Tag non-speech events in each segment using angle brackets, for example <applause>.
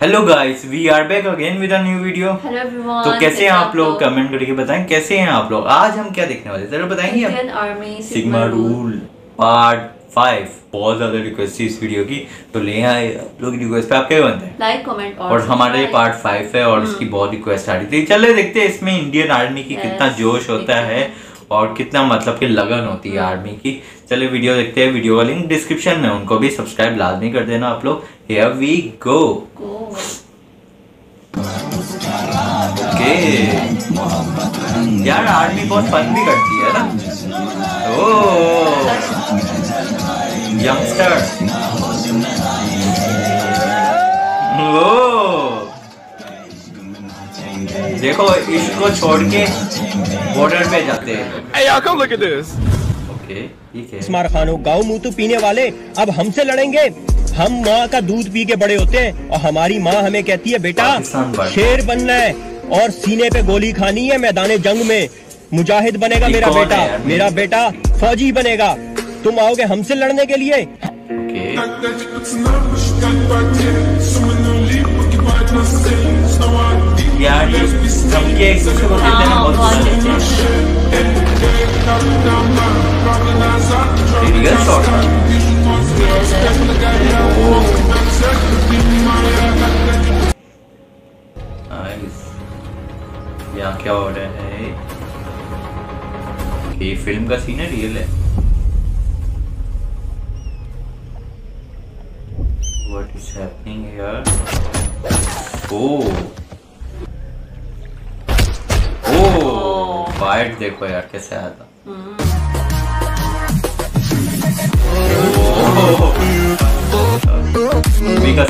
Hello guys we are back again with a new video hello everyone तो कैसे हैं आप लोग? कमेंट करके बताएँ कैसे हैं आप लोग? आज हम क्या देखने वाले जरा बताएँगे आप। Indian army sigma rule part five बहुत ज़्यादा रिक्वेस्ट थी इस वीडियो की। तो ले आए आप लोग रिक्वेस्ट पे। आप क्या बनते हैं? लाइक कमेंट और और हमारे subscribe। पार्ट फाइव है और इसकी बहुत रिक्वेस्ट आ रही थी। चले देखते हैं इसमें इंडियन आर्मी की कितना जोश होता है और कितना मतलब कि लगन होती है आर्मी की। चले वीडियो देखते हैं। वीडियो का लिंक डिस्क्रिप्शन में उनको भी सब्सक्राइब लाजमी कर देना आप लोग। Here we go. ओके। यार आर्मी बहुत फन भी करती है ना? ओ। यंगस्टर ओ। देखो इसको छोड़ के बॉर्डर पे जाते हैं. ओके ठीक है। स्मार खानो गाँव मुँह तो पीने वाले अब हमसे लड़ेंगे। हम माँ का दूध पी के बड़े होते हैं और हमारी माँ हमें कहती है बेटा शेर बनना है और सीने पे गोली खानी है मैदान जंग में। मुजाहिद बनेगा मेरा बेटा मेरा बेटा फौजी बनेगा। तुम आओगे हमसे लड़ने के लिए? ओके। यार सबके एक दूसरे को देते बहुत बहुत यहाँ क्या हो रहा है ये फ़िल्म का सीन है रियल है here? Oh. Oh. फाइट देखो यार, कैसे आया था मूवी का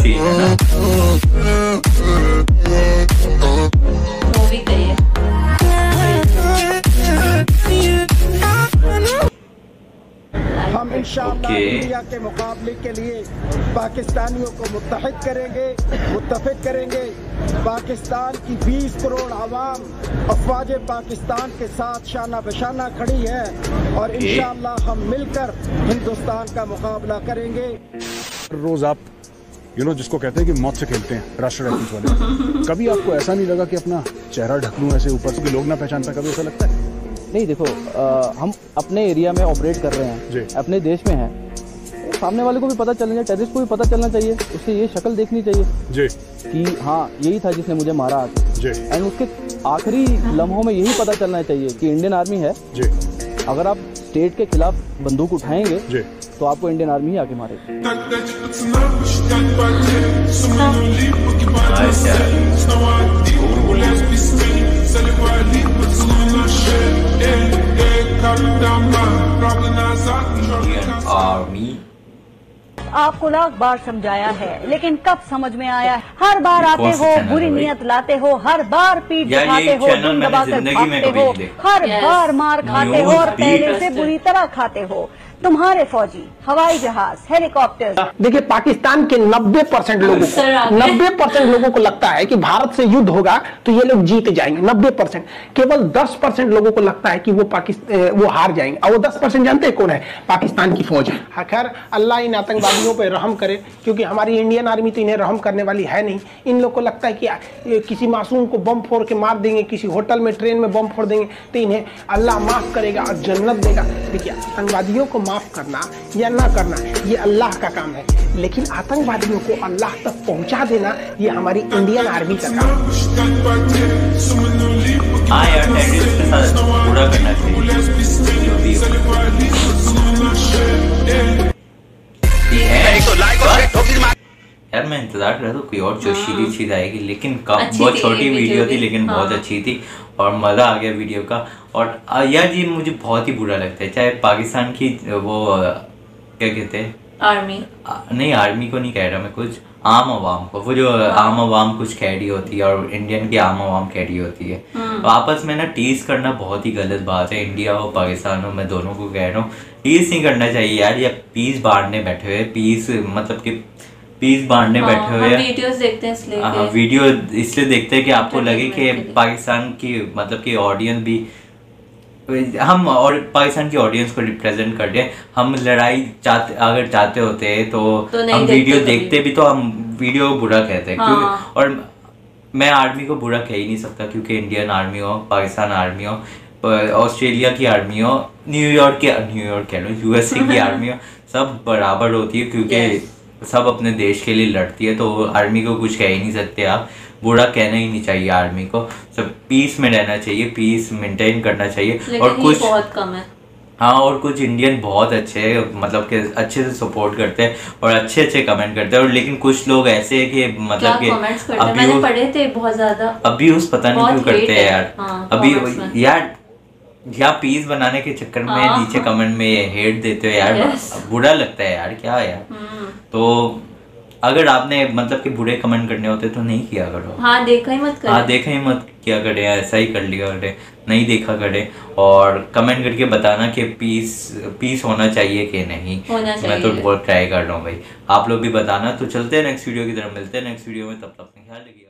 इंडिया के मुकाबले के लिए पाकिस्तानियों को मुतहद करेंगे मुत्तफिक करेंगे। पाकिस्तान की 20 करोड़ आवाम अफवाज पाकिस्तान के साथ शाना बशाना खड़ी है और इन इंशाअल्लाह हम मिलकर हिंदुस्तान का मुकाबला करेंगे। रोज आप यू नो जिसको कहते हैं कि मौत से खेलते हैं राष्ट्र राइफल्स वाले। कभी आपको ऐसा नहीं लगा कि अपना चेहरा ढक लूँ ऐसे ऊपर से कि लोग ना पहचान पाए? कभी ऐसा लगता है? नहीं देखो आ, हम अपने एरिया में ऑपरेट कर रहे हैं अपने देश में हैं। तो सामने वाले को भी पता चलना चाहिए टेररिस्ट को भी पता चलना चाहिए उससे ये शक्ल देखनी चाहिए जी। कि हाँ यही था जिसने मुझे मारा आज। एंड उसके आखिरी लम्हों में यही पता चलना चाहिए कि इंडियन आर्मी है। जी। अगर आप स्टेट के खिलाफ बंदूक उठाएँगे जी। तो आपको इंडियन आर्मी ही आके मारेगी। आपको लाख बार समझाया है लेकिन कब समझ में आया है? हर बार आते हो बुरी नियत लाते हो हर बार पीठ दिखाते हो दबाकर भागते हो हर बार मार खाते हो और पहले से बुरी तरह खाते हो। तुम्हारे फौजी हवाई जहाज़ हेलीकॉप्टर देखिए पाकिस्तान के 90 परसेंट लोगों को 90 परसेंट लोगों को लगता है कि भारत से युद्ध होगा तो ये लोग जीत जाएँगे 90 परसेंट। केवल 10 परसेंट लोगों को लगता है कि वो पाकिस्तान वो हार जाएँगे। और वो 10 परसेंट जानते हैं कौन है? पाकिस्तान की फौज है। हाँ, खैर अल्लाह इन आतंकवादियों पर रहम करे क्योंकि हमारी इंडियन आर्मी तो इन्हें रहम करने वाली है नहीं। इन लोग को लगता है कि किसी मासूम को बम फोड़ के मार देंगे किसी होटल में ट्रेन में बम फोड़ देंगे तो इन्हें अल्लाह माफ़ करेगा और जन्नत देगा। देखिए आतंकवादियों को माफ़ करना या ना करना ये अल्लाह का काम है। लेकिन आतंकवादियों को अल्लाह तक पहुँचा देना ये हमारी इंडियन आर्मी का काम हाँ। यार टेररिस्ट के साथ पूरा करना चाहिए। जो भी ये है यार मैं इंतज़ार कर रहा था कोई और जोशीली चीज़ आएगी लेकिन बहुत छोटी वीडियो वीडियो थी लेकिन बहुत हाँ। अच्छी थी। और मज़ा आ गया वीडियो का। और यार ये मुझे बहुत ही बुरा लगता है। चाहे पाकिस्तान की वो क्या कहते हैं? आर्मी आ, नहीं आर्मी को नहीं कह रहा मैं कुछ आम आवाम को। वो जो आम आवाम कुछ कह रही होती है और इंडियन की आम आवाम कह रही होती है। तो आपस में ना टीज करना बहुत ही गलत बात है। इंडिया और पाकिस्तान हो मैं दोनों को कह रहा हूँ। टीज नहीं करना चाहिए यार ये पीस बांटने बैठे हुए पीस मतलब कि पीस बांटने हाँ, बैठे हुए हैं वीडियोस देखते हैं इसलिए हाँ वीडियो इसलिए देखते हैं कि आपको लगे कि। पाकिस्तान की मतलब कि ऑडियंस भी हम और पाकिस्तान की ऑडियंस को रिप्रेजेंट कर रहे हम लड़ाई चाहते अगर चाहते होते तो, तो हम देखते वीडियो। देखते भी तो हम वीडियो बुरा कहते हैं हाँ। और मैं आर्मी को बुरा कह ही नहीं सकता क्योंकि इंडियन आर्मी हो पाकिस्तान आर्मी हो ऑस्ट्रेलिया की आर्मी हो न्यूयॉर्क की न्यूयॉर्क कह लो यूएसए की <laughs> आर्मी हो सब बराबर होती है क्योंकि सब अपने देश के लिए लड़ती है तो आर्मी को कुछ कह ही नहीं सकते आप। बुरा कहना ही नहीं चाहिए आर्मी को। सब पीस में रहना चाहिए पीस मेंटेन करना चाहिए। और कुछ बहुत कम है। हाँ और कुछ इंडियन बहुत अच्छे हैं मतलब कि अच्छे से सपोर्ट करते हैं और अच्छे अच्छे कमेंट करते हैं। और लेकिन कुछ लोग ऐसे हैं कि मतलब कि अभी मैंने पढ़े थे बहुत ज़्यादा। अभी उस पता नहीं क्यों करते हैं यार। हाँ, अभी यार या पीस बनाने के चक्कर में हाँ। नीचे कमेंट में हेट देते हो यार। बुरा लगता है यार क्या यार? हम्म। तो अगर आपने मतलब कि बुरे कमेंट करने होते तो नहीं किया करो। हाँ देखा ही मत हाँ देखा ही मत किया करे ऐसा ही कर लिया करे नहीं देखा करे। और कमेंट करके बताना कि पीस पीस होना चाहिए कि नहीं। होना मैं तो बहुत ट्राई कर रहा हूँ भाई। आप लोग भी बताना। तो चलते हैं नेक्स्ट वीडियो की तरफ़ मिलते हैं नेक्स्ट वीडियो में। तब तक ख्याल रखिए।